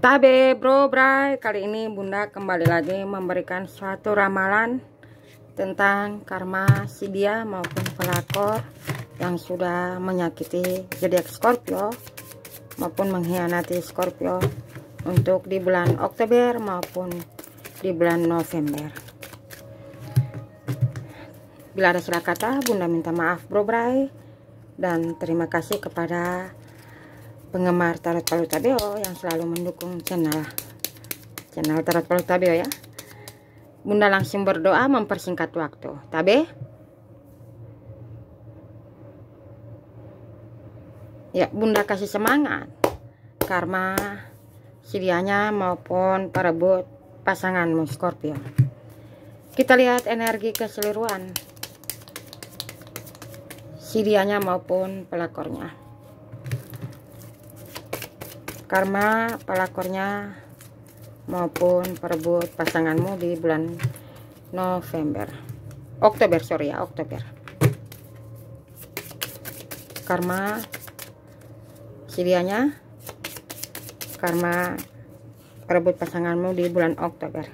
Tabe bro bray. Kali ini bunda kembali lagi memberikan suatu ramalan Tentang karma si dia maupun pelakor Yang sudah menyakiti zodiak Scorpio Maupun mengkhianati Scorpio Untuk di bulan Oktober maupun di bulan November. Bila ada salah kata bunda minta maaf bro bray. Dan terima kasih kepada penggemar Tarot Palu Tabeo yang selalu mendukung channel channel Tarot Palu Tabeo ya. Bunda langsung berdoa mempersingkat waktu. Tabe? Ya, Bunda kasih semangat karma sedianya maupun perebut pasanganmu Scorpio. Kita lihat energi keseluruhan sedianya maupun pelakornya karma pelakornya maupun perebut pasanganmu di bulan November. Oktober sorry ya Oktober. Karma sedianya karma perebut pasanganmu di bulan Oktober.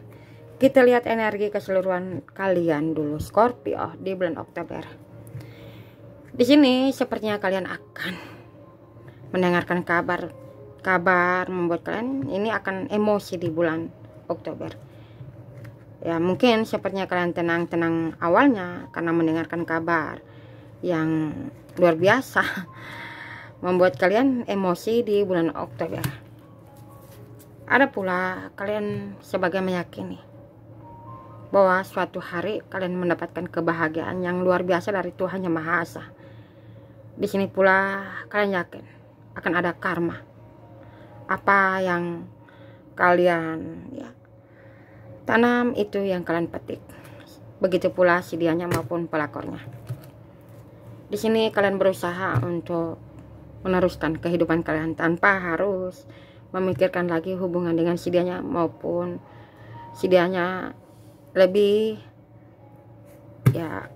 Kita lihat energi keseluruhan kalian dulu Scorpio di bulan Oktober. Di sini sepertinya kalian akan mendengarkan kabar kabar membuat kalian ini akan emosi di bulan Oktober. Ya mungkin sepertinya kalian tenang-tenang awalnya karena mendengarkan kabar yang luar biasa membuat kalian emosi di bulan Oktober. Ada pula kalian sebagai meyakini bahwa suatu hari kalian mendapatkan kebahagiaan yang luar biasa dari Tuhan Yang Maha Esa. Di sini pula kalian yakin akan ada karma apa yang kalian ya tanam itu yang kalian petik. Begitu pula sidianya maupun pelakornya. Di sini kalian berusaha untuk meneruskan kehidupan kalian tanpa harus memikirkan lagi hubungan dengan sidianya maupun sidianya lebih ya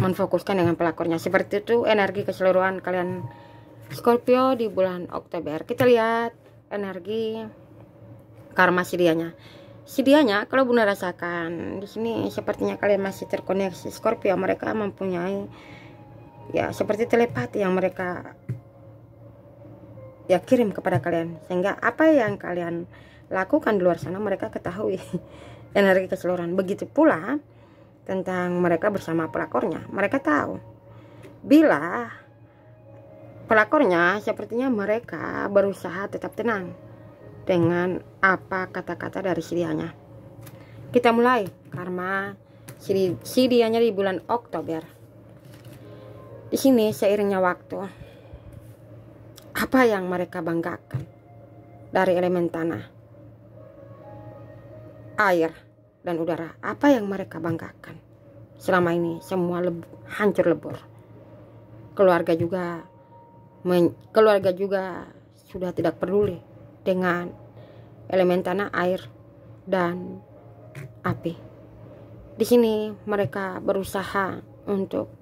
menfokuskan dengan pelakornya. Seperti itu energi keseluruhan kalian Scorpio di bulan Oktober. Kita lihat energi karma sidianya sidianya kalau bunda rasakan di sini sepertinya kalian masih terkoneksi. Scorpio mereka mempunyai ya seperti telepati yang mereka ya kirim kepada kalian. Sehingga apa yang kalian lakukan di luar sana mereka ketahui energi keseluruhan. Begitu pula tentang mereka bersama pelakornya. Mereka tahu bila Pelakornya sepertinya mereka berusaha tetap tenang dengan apa kata-kata dari Sirianya. Kita mulai karma Sirianya di bulan Oktober. Di sini seiringnya waktu, apa yang mereka banggakan dari elemen tanah, air, dan udara? Apa yang mereka banggakan? Selama ini semua lebu, hancur lebur. Keluarga juga keluarga juga sudah tidak peduli dengan elemen tanah, air, dan api. Di sini mereka berusaha untuk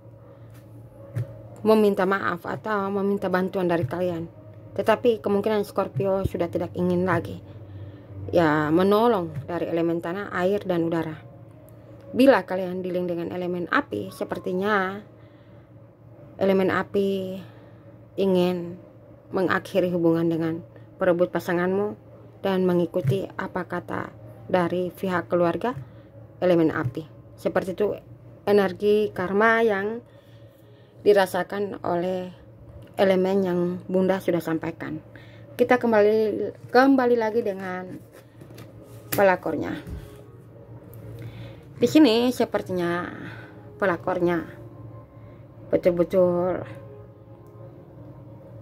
meminta maaf atau meminta bantuan dari kalian. Tetapi kemungkinan Scorpio sudah tidak ingin lagi ya menolong dari elemen tanah, air, dan udara. Bila kalian dealing dengan elemen api, sepertinya elemen api ingin mengakhiri hubungan dengan perebut pasanganmu dan mengikuti apa kata dari pihak keluarga elemen api. Seperti itu energi karma yang dirasakan oleh elemen yang Bunda sudah sampaikan. Kita kembali kembali lagi dengan pelakornya. Di sini sepertinya pelakornya betul-betul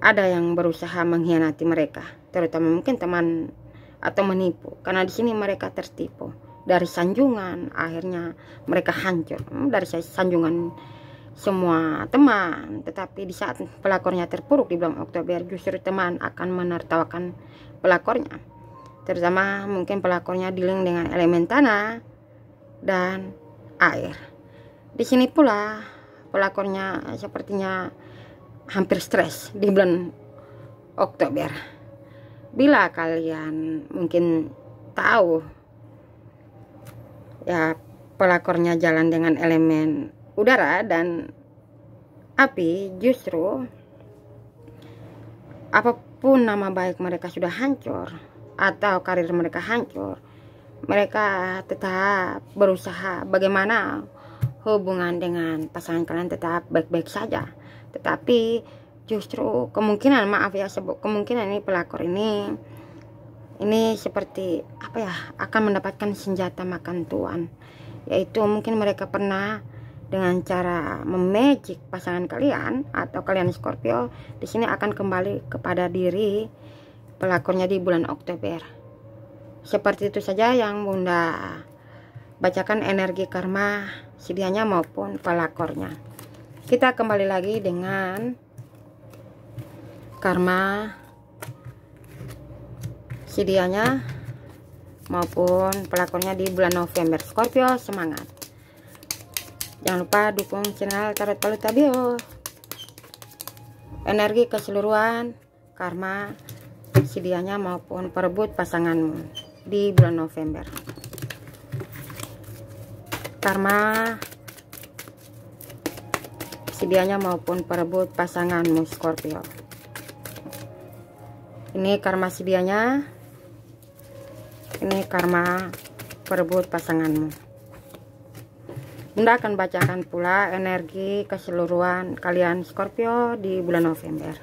ada yang berusaha mengkhianati mereka, terutama mungkin teman atau menipu. Karena di sini mereka tertipu dari sanjungan, akhirnya mereka hancur hmm, dari sanjungan semua teman. Tetapi di saat pelakornya terpuruk di bulan Oktober, justru teman akan menertawakan pelakornya. Terutama mungkin pelakornya diling dengan elemen tanah dan air. Di sini pula pelakornya sepertinya hampir stres di bulan Oktober. bila kalian mungkin tahu ya pelakornya jalan dengan elemen udara dan api justru apa pun nama baik mereka sudah hancur atau karir mereka hancur mereka tetap berusaha bagaimana hubungan dengan pasangan kalian tetap baik-baik saja tetapi justru kemungkinan maaf ya sebut kemungkinan ini pelakor ini ini seperti apa ya akan mendapatkan senjata makan tuan yaitu mungkin mereka pernah dengan cara memagic pasangan kalian atau kalian Scorpio di sini akan kembali kepada diri pelakornya di bulan Oktober. Seperti itu saja yang bunda bacakan energi karma sedianya maupun pelakornya kita kembali lagi dengan karma sedianya maupun pelakornya di bulan November. Scorpio semangat. Jangan lupa dukung channel Tarot Paluta Bio. Energi keseluruhan karma sedianya maupun perebut pasanganmu di bulan November. Karma sedianya maupun perebut pasanganmu Scorpio ini karma sedianya ini karma perebut pasanganmu Bunda akan bacakan pula energi keseluruhan kalian Scorpio di bulan November.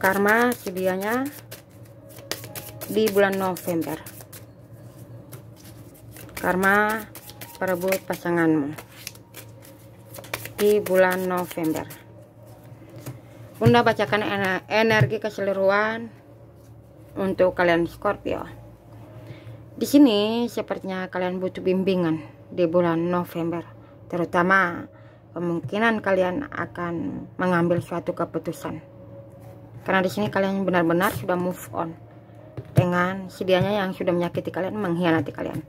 Karma sedianya di bulan November. Karma perebut pasanganmu di bulan November. Bunda bacakan energi keseluruhan untuk kalian Scorpio. Di sini sepertinya kalian butuh bimbingan di bulan November, terutama kemungkinan kalian akan mengambil suatu keputusan. Karena di sini kalian benar-benar sudah move on dengan sedianya yang sudah menyakiti kalian, mengkhianati kalian.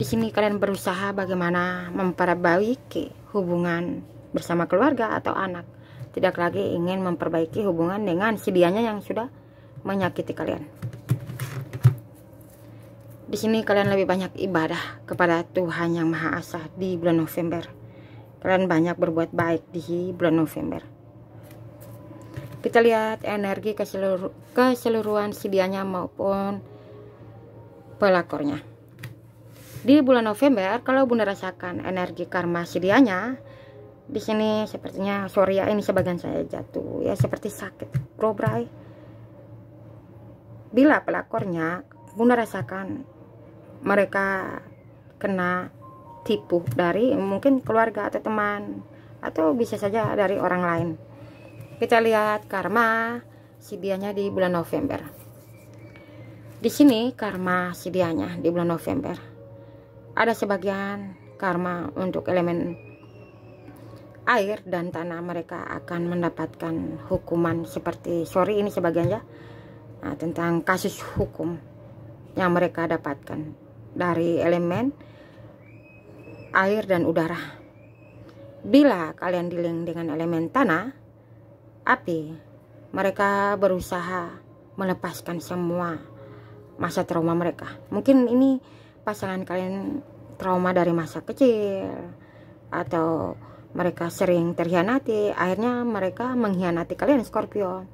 Di sini kalian berusaha bagaimana memperbaiki hubungan bersama keluarga atau anak. Tidak lagi ingin memperbaiki hubungan dengan sedianya yang sudah menyakiti kalian. Di sini kalian lebih banyak ibadah kepada Tuhan yang Maha Esa di bulan November. Kalian banyak berbuat baik di bulan November. Kita lihat energi ke seluruh, keseluruhan sedianya maupun pelakornya. Di bulan November, kalau Bunda rasakan energi karma sedianya, di sini sepertinya sorry ini sebagian saya jatuh ya seperti sakit probrai bila pelakornya Bunda rasakan mereka kena tipu dari mungkin keluarga atau teman atau bisa saja dari orang lain. Kita lihat karma sidianya di bulan November. Di sini karma sidianya di bulan November ada sebagian karma untuk elemen air dan tanah mereka akan mendapatkan hukuman seperti sorry ini sebagian ya nah, tentang kasus hukum yang mereka dapatkan dari elemen air dan udara. Bila kalian dealing dengan elemen tanah, api, mereka berusaha melepaskan semua masa trauma mereka. Mungkin ini pasangan kalian trauma dari masa kecil atau mereka sering terhianati, akhirnya mereka mengkhianati kalian Scorpio.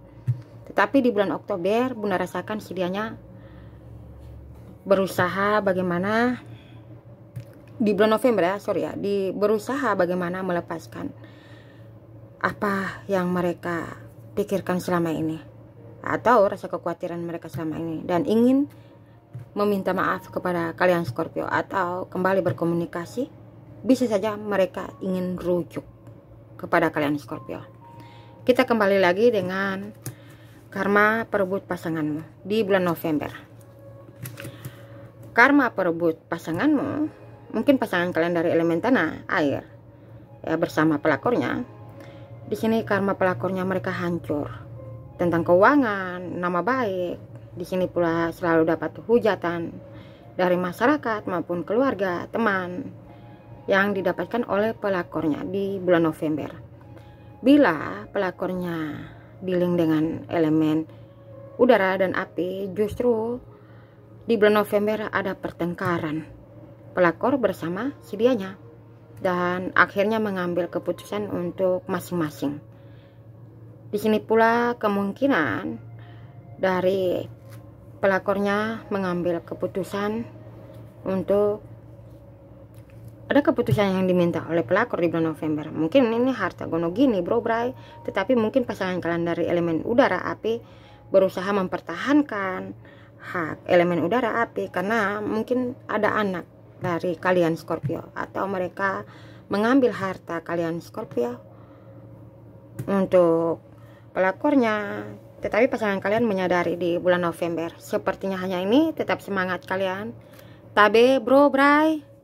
Tetapi di bulan Oktober, Bunda rasakan sedianya berusaha bagaimana di bulan November ya sorry ya di berusaha bagaimana melepaskan apa yang mereka pikirkan selama ini atau rasa kekhawatiran mereka selama ini dan ingin meminta maaf kepada kalian Scorpio atau kembali berkomunikasi bisa saja mereka ingin rujuk kepada kalian Scorpio. Kita kembali lagi dengan karma perebut pasanganmu di bulan November. Karma perebut pasanganmu mungkin pasangan kalian dari elemen tanah air ya bersama pelakornya. Di sini karma pelakornya mereka hancur tentang keuangan nama baik di sini pula selalu dapat hujatan dari masyarakat maupun keluarga teman yang didapatkan oleh pelakornya di bulan November Bila pelakornya dealing dengan elemen udara dan api, justru di bulan November ada pertengkaran pelakor bersama si dianya dan akhirnya mengambil keputusan untuk masing-masing. Di sini pula kemungkinan dari pelakornya mengambil keputusan untuk ada keputusan yang diminta oleh pelakor di bulan November. Mungkin ini harta gono gini bro bray, tetapi mungkin pasangan kalian dari elemen udara api berusaha mempertahankan hak elemen udara api karena mungkin ada anak dari kalian Scorpio atau mereka mengambil harta kalian Scorpio untuk pelakornya tetapi pasangan kalian menyadari di bulan November. Sepertinya hanya ini tetap semangat kalian. Tabe bro bray